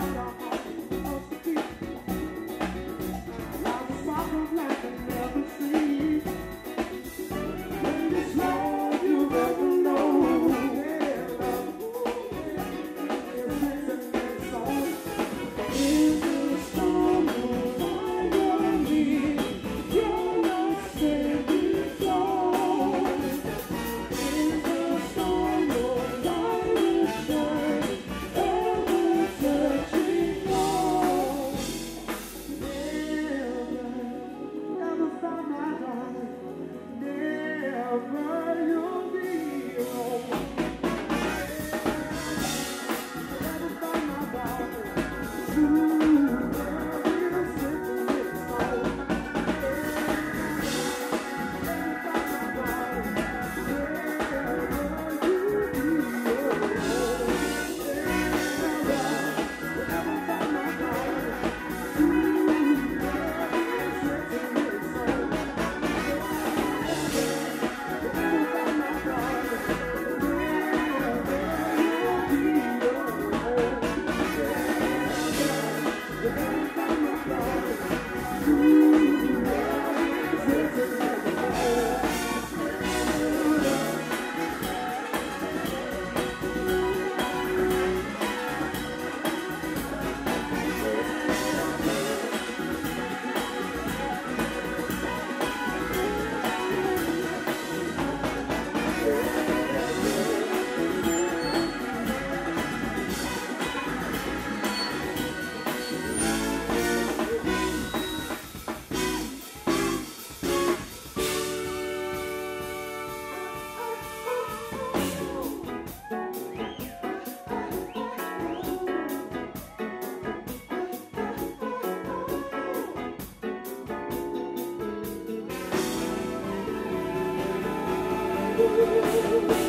Bye. you.